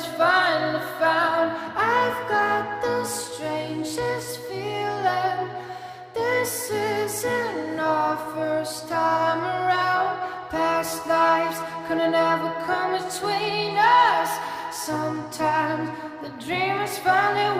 is finally found. I've got the strangest feeling. This isn't our first time around. Past lives couldn't ever come between us. Sometimes the dream is finally.